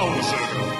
Bowser.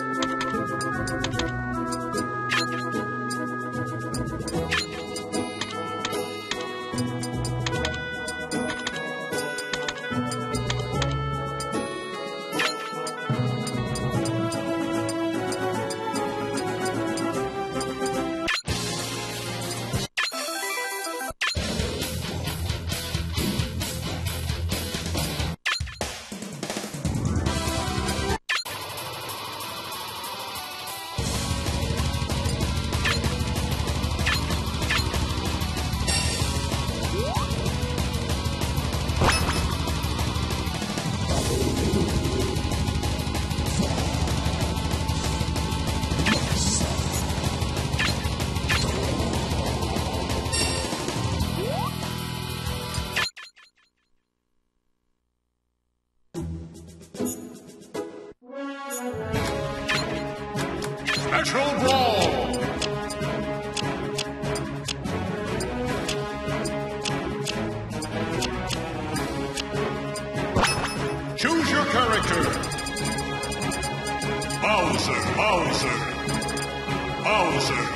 Bowser, Bowser. Bowser.